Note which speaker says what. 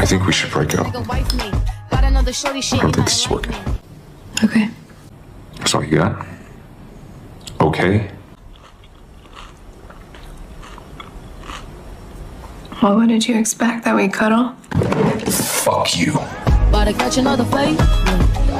Speaker 1: I think we should break up. I don't think this is working.
Speaker 2: Okay.
Speaker 1: That's all you got? Okay?
Speaker 2: Well, what did you expect? That we cuddle?
Speaker 1: Fuck you.
Speaker 3: About to catch another fight.